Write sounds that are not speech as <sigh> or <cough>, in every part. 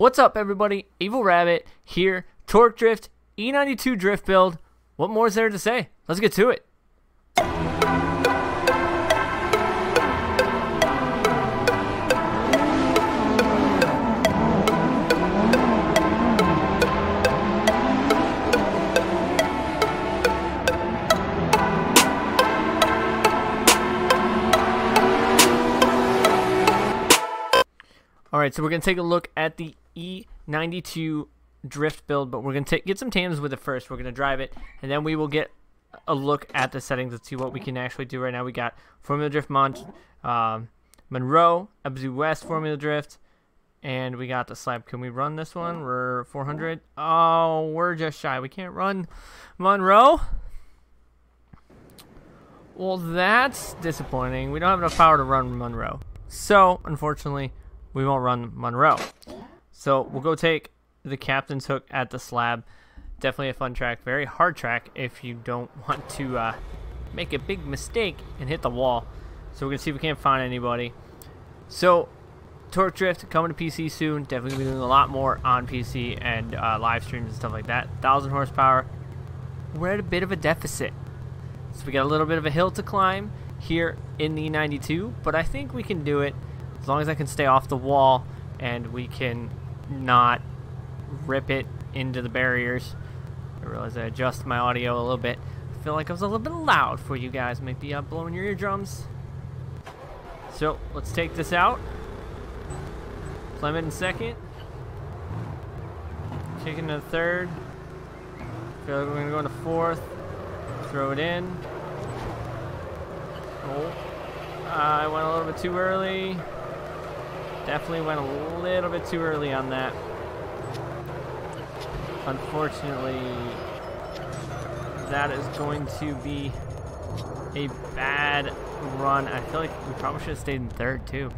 What's up, everybody? Evil Rabbit here. Torque Drift, E92 Drift build. What more is there to say? Let's get to it. Alright, so we're going to take a look at the E92 drift build, but we're going to get some tandems with it first. We're going to drive it, and then we will get a look at the settings and see what we can actually do right now. We got Formula Drift Mon um, Monroe, Abzu West Formula Drift, and we got the slab. Can we run this one? We're 400. Oh, we're just shy. We can't run Monroe. Well, that's disappointing. We don't have enough power to run Monroe. So, unfortunately, we won't run Monroe. So we'll go take the captain's hook at the slab. Definitely a fun track. Very hard track if you don't <laughs> want to uh, make a big mistake and hit the wall. So we're going to see if we can't find anybody. So Torque Drift coming to PC soon. Definitely going to be doing a lot more on PC and uh, live streams and stuff like that. 1,000 horsepower. We're at a bit of a deficit. So we got a little bit of a hill to climb here in the 92, but I think we can do it as long as I can stay off the wall and we can not rip it into the barriers. I realize I adjust my audio a little bit. I feel like I was a little bit loud for you guys, maybe uh, blowing your eardrums. So let's take this out. Clement in second. Kicking to third. Feel like we're gonna go into fourth. Throw it in. Oh. Uh, I went a little bit too early. Definitely went a little bit too early on that. Unfortunately, that is going to be a bad run. I feel like we probably should have stayed in third too.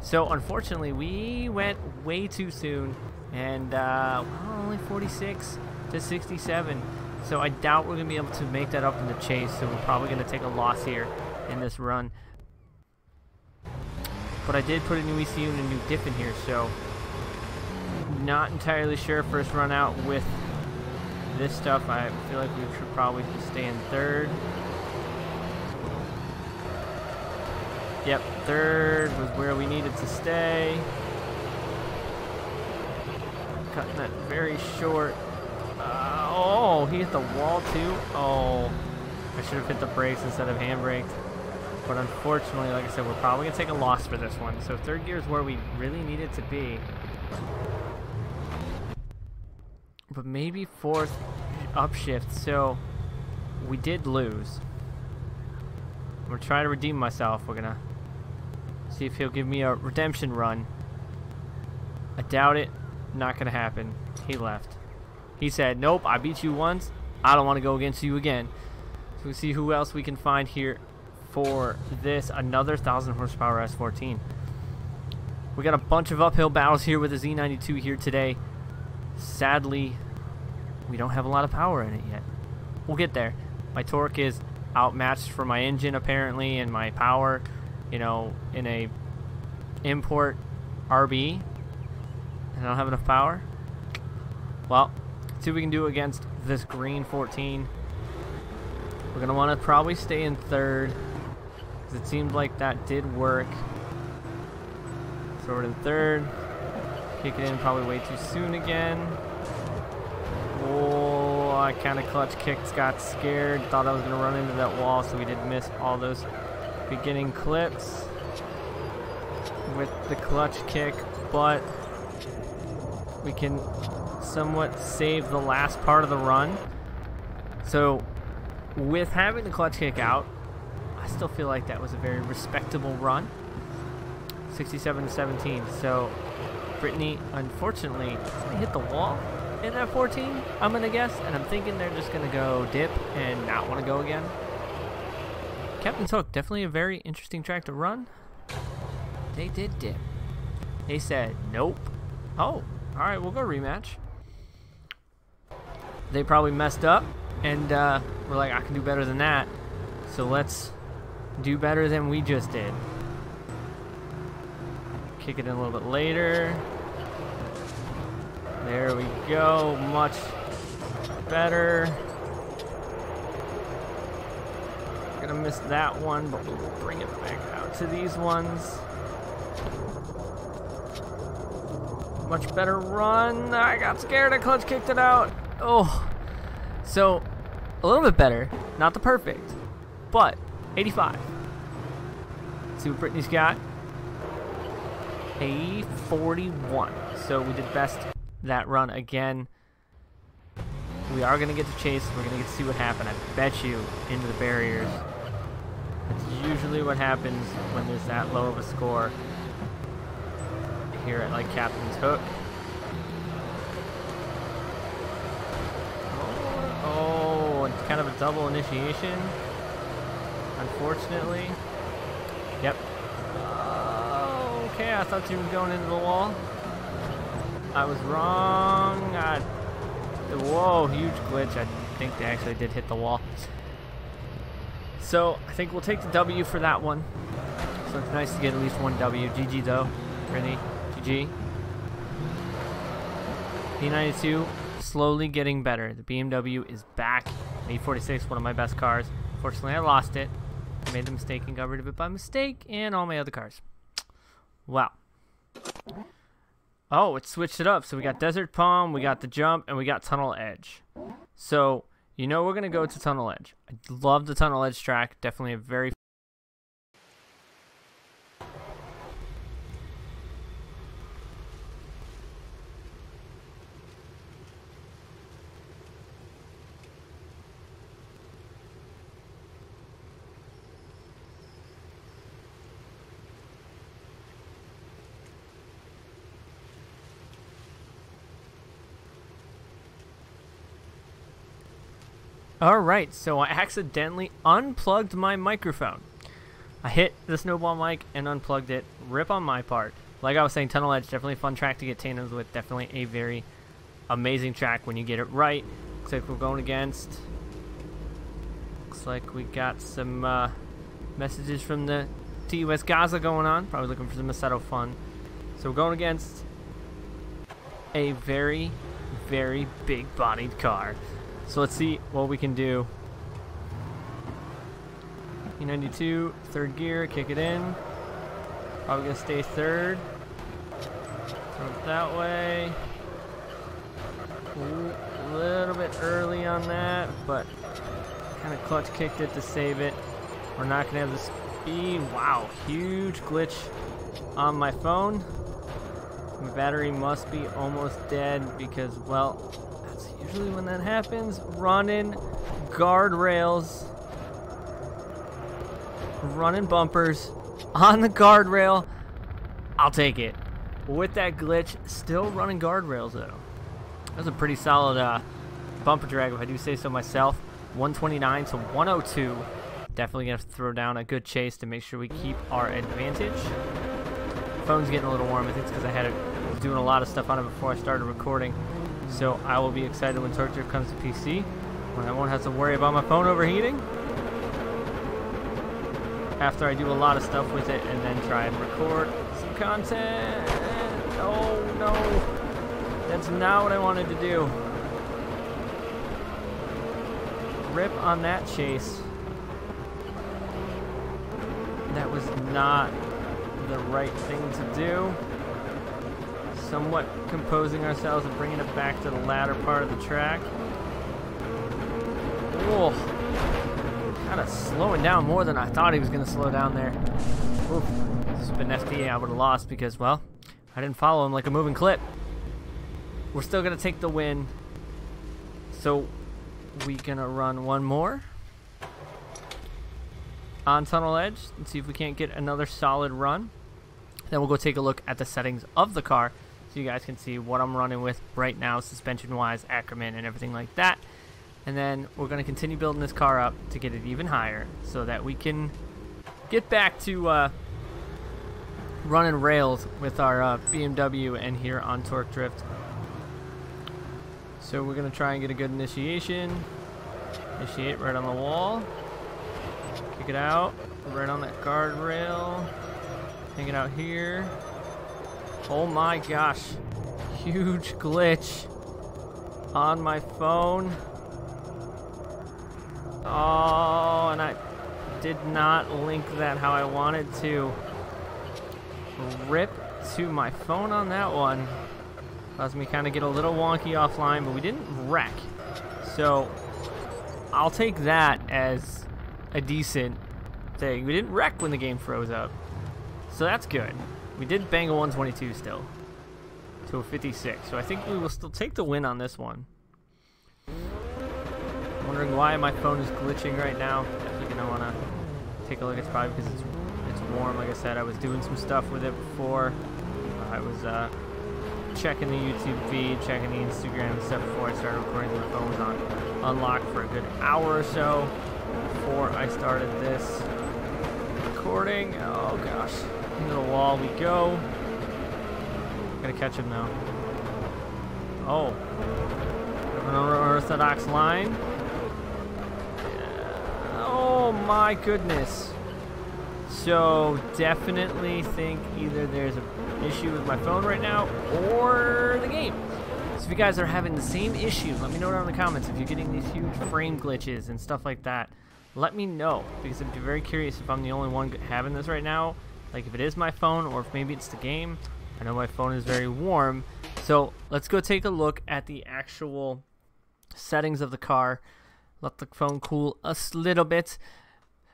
So unfortunately, we went way too soon, and uh, only 46 to 67. So I doubt we're gonna be able to make that up in the chase. So we're probably gonna take a loss here in this run. But I did put a new ECU and a new diff in here, so not entirely sure first run out with this stuff. I feel like we should probably just stay in third. Yep, third was where we needed to stay. Cutting that very short. Uh, oh, he hit the wall too. Oh, I should have hit the brakes instead of handbraked. But unfortunately, like I said, we're probably going to take a loss for this one. So third gear is where we really need it to be. But maybe fourth upshift. So we did lose. I'm going to try to redeem myself. We're going to see if he'll give me a redemption run. I doubt it. Not going to happen. He left. He said, nope, I beat you once. I don't want to go against you again. So we see who else we can find here for this another 1000 horsepower S14. We got a bunch of uphill battles here with the E92 here today. Sadly, we don't have a lot of power in it yet. We'll get there. My torque is outmatched for my engine apparently and my power, you know, in a import RB. I don't have enough power. Well, see what we can do against this green 14. We're going to want to probably stay in third. It seemed like that did work. Throw it in third. Kick it in probably way too soon again. Oh, I kind of clutch kicked, got scared. Thought I was going to run into that wall, so we did miss all those beginning clips with the clutch kick, but we can somewhat save the last part of the run. So with having the clutch kick out, still feel like that was a very respectable run. 67 to 17. So Brittany, unfortunately, hit the wall in that 14, I'm going to guess. And I'm thinking they're just going to go dip and not want to go again. Captain's Hook, definitely a very interesting track to run. They did dip. They said, nope. Oh, alright, we'll go rematch. They probably messed up, and uh, we're like, I can do better than that. So let's do better than we just did. Kick it in a little bit later. There we go. Much better. Gonna miss that one, but we will bring it back out to these ones. Much better run. I got scared. I clutch kicked it out. Oh. So, a little bit better. Not the perfect, but 85. Let's see what Brittany's got. A 41. So we did best that run again. We are going to get to chase. We're going to get to see what happened. I bet you into the barriers. That's usually what happens when there's that low of a score here at like Captain's Hook. Oh, oh it's kind of a double initiation. Unfortunately. Yep. Oh, okay, I thought you were going into the wall. I was wrong. I, whoa, huge glitch. I think they actually did hit the wall. So, I think we'll take the W for that one. So it's nice to get at least one W. GG though. Ready? GG. E92 slowly getting better. The BMW is back. E46, one of my best cars. Fortunately, I lost it. I made the mistake and got rid of it by mistake, and all my other cars. Wow. Oh, it switched it up. So we got Desert Palm, we got the Jump, and we got Tunnel Edge. So, you know we're going to go to Tunnel Edge. I love the Tunnel Edge track. Definitely a very Alright, so I accidentally unplugged my microphone. I hit the snowball mic and unplugged it. Rip on my part. Like I was saying, Tunnel Edge, definitely a fun track to get tandems with. Definitely a very amazing track when you get it right. Looks like we're going against... Looks like we got some uh, messages from the TUS Gaza going on. Probably looking for some Macedo fun. So we're going against a very, very big-bodied car. So let's see what we can do. E92, third gear, kick it in. Probably gonna stay third. Throw it that way. A little bit early on that, but kind of clutch kicked it to save it. We're not gonna have the speed. Wow, huge glitch on my phone. My battery must be almost dead because, well, usually when that happens, running guardrails, running bumpers on the guardrail, I'll take it. With that glitch, still running guardrails though. That was a pretty solid uh, bumper drag if I do say so myself. 129 to 102. Definitely gonna throw down a good chase to make sure we keep our advantage. Phone's getting a little warm. I think it's because I had was doing a lot of stuff on it before I started recording. So I will be excited when Drift comes to PC, when I won't have to worry about my phone overheating. After I do a lot of stuff with it and then try and record some content. Oh no, that's not what I wanted to do. Rip on that chase. That was not the right thing to do somewhat composing ourselves and bringing it back to the latter part of the track. Oh, kind of slowing down more than I thought he was going to slow down there. Oof, this has been FTA I would have lost because, well, I didn't follow him like a moving clip. We're still going to take the win. So, we going to run one more on Tunnel Edge and see if we can't get another solid run. Then we'll go take a look at the settings of the car you guys can see what I'm running with right now, suspension-wise, Ackerman, and everything like that. And then we're going to continue building this car up to get it even higher so that we can get back to uh, running rails with our uh, BMW and here on Torque Drift. So we're going to try and get a good initiation. Initiate right on the wall. Kick it out. Right on that guardrail. Hang it out here. Oh my gosh. huge glitch on my phone. Oh, and I did not link that how I wanted to. Rip to my phone on that one. Caused me kind of get a little wonky offline, but we didn't wreck. So I'll take that as a decent thing. We didn't wreck when the game froze up. So that's good. We did bang a 122 still. To a 56. So I think we will still take the win on this one. I'm Wondering why my phone is glitching right now. Definitely gonna wanna take a look. It's probably because it's it's warm. Like I said, I was doing some stuff with it before. I was uh, checking the YouTube feed, checking the Instagram stuff before I started recording. The phone was on unlocked for a good hour or so before I started this recording. Oh gosh, into the wall we go. Gotta catch him now. Oh, an unorthodox line. Oh my goodness. So definitely think either there's an issue with my phone right now or the game. So if you guys are having the same issue, let me know down in the comments. If you're getting these huge frame glitches and stuff like that, let me know because I'm very curious if I'm the only one having this right now. Like if it is my phone or if maybe it's the game. I know my phone is very warm. So let's go take a look at the actual settings of the car. Let the phone cool a little bit.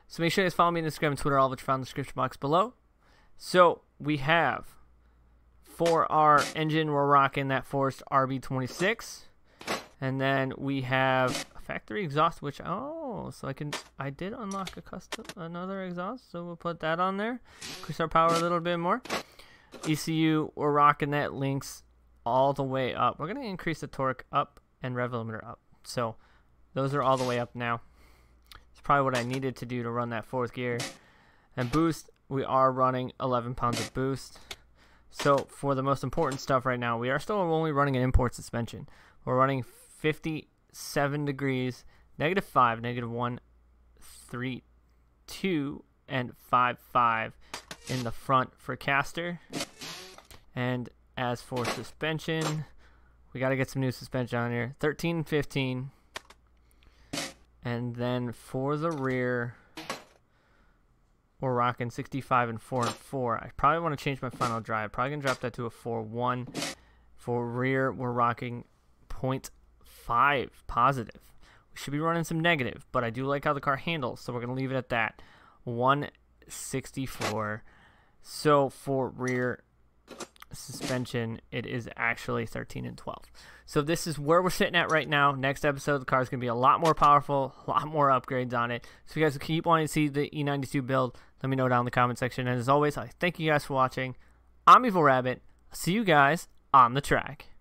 So make sure you guys follow me on Instagram and Twitter, all of which found in the description box below. So we have for our engine, we're rocking that Forest RB26. And then we have a factory exhaust, which, oh, so I can, I did unlock a custom, another exhaust. So we'll put that on there. Increase our power a little bit more. ECU, we're rocking that links all the way up. We're going to increase the torque up and rev limiter up. So those are all the way up now. It's probably what I needed to do to run that fourth gear. And boost, we are running 11 pounds of boost. So for the most important stuff right now, we are still only running an import suspension. We're running 57 degrees, negative 5, negative 1, 3, 2, and 5, 5 in the front for caster. And as for suspension, we got to get some new suspension on here. 13, 15. And then for the rear, we're rocking 65 and 4 and 4. I probably want to change my final drive. Probably going to drop that to a 4-1. For rear, we're rocking 0.5 positive. Should be running some negative, but I do like how the car handles, so we're going to leave it at that. 164. So for rear suspension, it is actually 13 and 12. So this is where we're sitting at right now. Next episode, the car is going to be a lot more powerful, a lot more upgrades on it. So you guys keep wanting to see the E92 build, let me know down in the comment section. And as always, I thank you guys for watching. I'm Evil Rabbit. See you guys on the track.